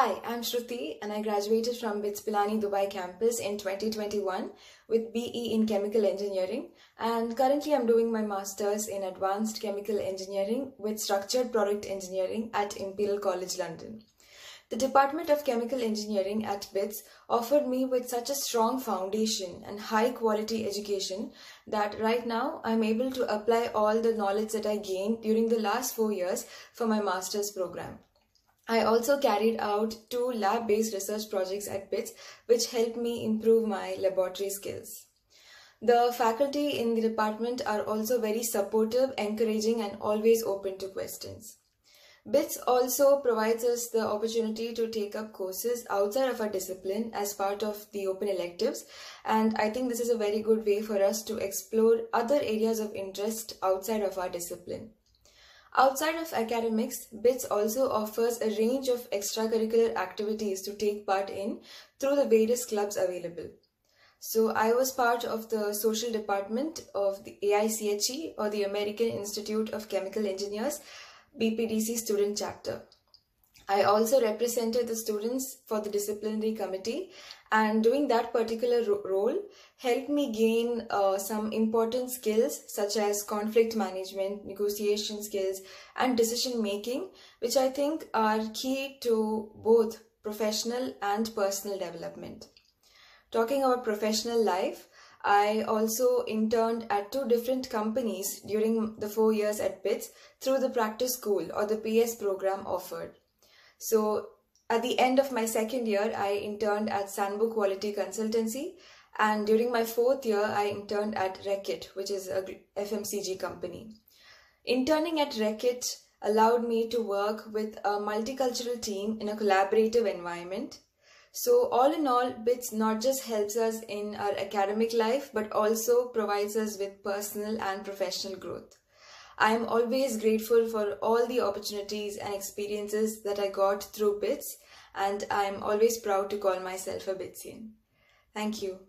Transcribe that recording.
I'm Shruthi and I graduated from BITS Pilani Dubai campus in 2021 with BE in Chemical Engineering and currently I'm doing my Masters in Advanced Chemical Engineering with Structured Product Engineering at Imperial College London. The Department of Chemical Engineering at BITS offered me with such a strong foundation and high quality education that right now I'm able to apply all the knowledge that I gained during the last four years for my master's program. I also carried out two lab-based research projects at BITS which helped me improve my laboratory skills. The faculty in the department are also very supportive, encouraging and always open to questions. BITS also provides us the opportunity to take up courses outside of our discipline as part of the open electives and I think this is a very good way for us to explore other areas of interest outside of our discipline. Outside of academics, BITS also offers a range of extracurricular activities to take part in through the various clubs available. So I was part of the social department of the AICHE or the American Institute of Chemical Engineers BPDC student chapter. I also represented the students for the disciplinary committee and doing that particular ro role helped me gain uh, some important skills such as conflict management, negotiation skills and decision making which I think are key to both professional and personal development. Talking about professional life, I also interned at two different companies during the four years at BITS through the practice school or the PS program offered. So at the end of my second year, I interned at Sanbo Quality Consultancy and during my fourth year, I interned at Reckitt, which is a FMCG company. Interning at Reckitt allowed me to work with a multicultural team in a collaborative environment so all in all, BITS not just helps us in our academic life, but also provides us with personal and professional growth. I am always grateful for all the opportunities and experiences that I got through BITS and I am always proud to call myself a BITSian. Thank you.